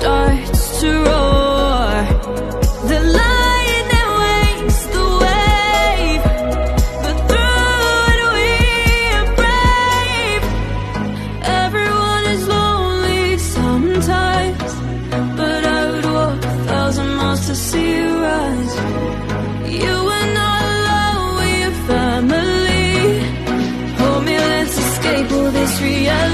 starts to roar. The lion that wakes the wave. But through it we are brave. Everyone is lonely sometimes But I would walk a thousand miles to see you rise. You are not alone, we're family. Hold me, let's escape all this reality.